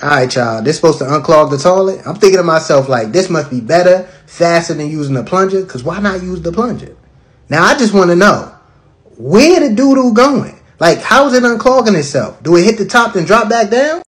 All right, y'all. This supposed to unclog the toilet. I'm thinking to myself like, this must be better, faster than using the plunger. Cause why not use the plunger? Now I just want to know where the doodle going. Like, how is it unclogging itself? Do it hit the top then drop back down?